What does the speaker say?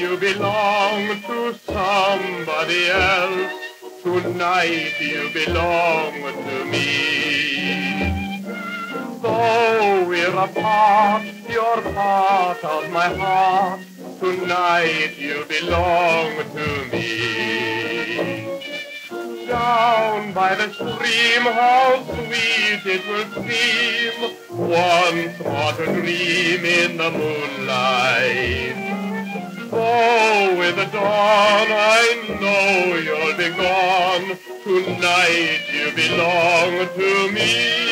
you belong to somebody else. Tonight you belong to me. Though we're apart, you're part of my heart. Tonight you belong to me. Down by the stream, how sweet it will seem. Once what a dream in the moonlight. Oh, with the dawn, I know you'll be gone. Tonight you belong to me.